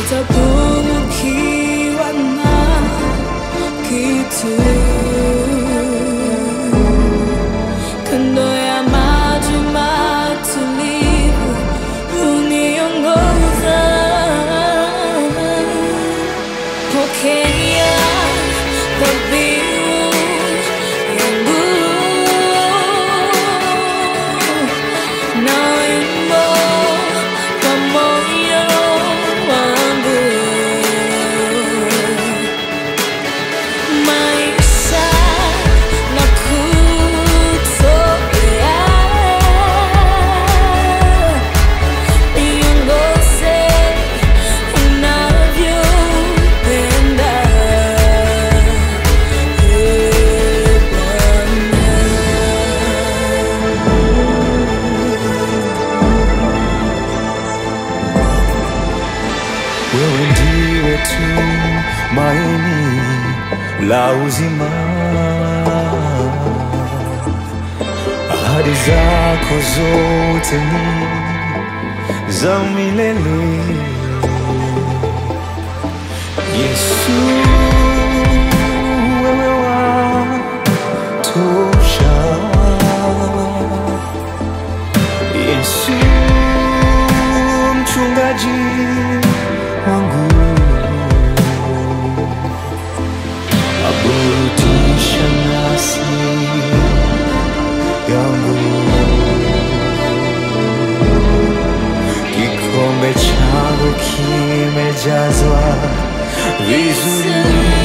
그저 부기와 나 기둥 큰 너야 마지막 to live only on goes on okay tu maini la uzima, ahadi zako zote ni za milele. Yesu, jazwa wizuje.